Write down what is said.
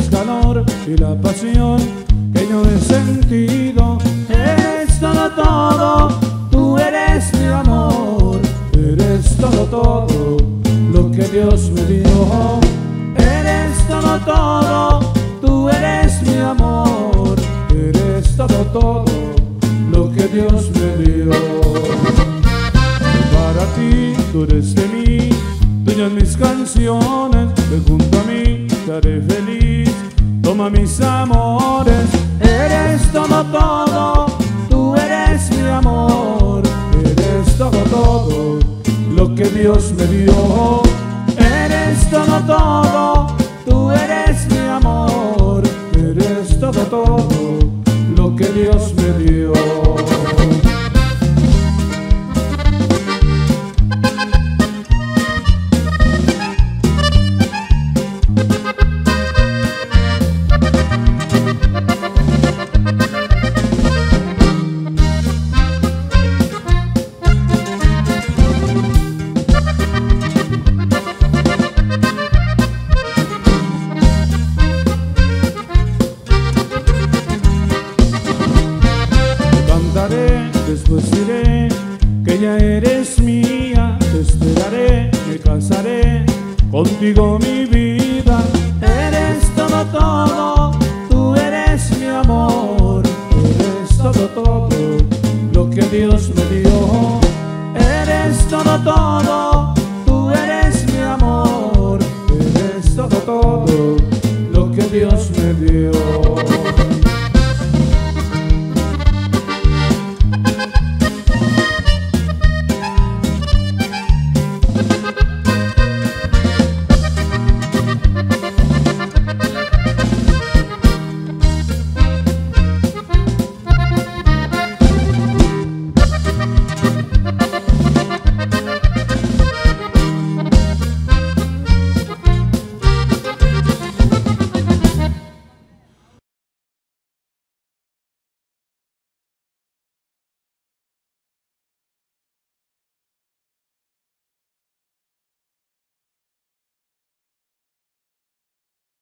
cariño, eres calor y la pasión que yo he sentido. Eres todo, todo, tú eres mi amor, eres todo, todo lo que Dios me dio. Eres todo, todo, tú eres mi amor, eres todo, todo lo que Dios me dio. Para ti, tú eres de mí, tuya mis canciones, ven junto a mí, te haré feliz. Mis amores, eres todo, todo, tú eres mi amor, eres todo, todo lo que Dios me dio. Eres todo, todo, tú eres mi amor, eres todo, todo lo que Dios me dio. Después diré que ya eres mía Te esperaré, me casaré Contigo mi vida. Eres todo, todo Tú eres mi amor. Eres todo, todo Lo que Dios me dio. Eres todo, todo Tú eres mi amor. Eres todo, todo Lo que Dios me dio.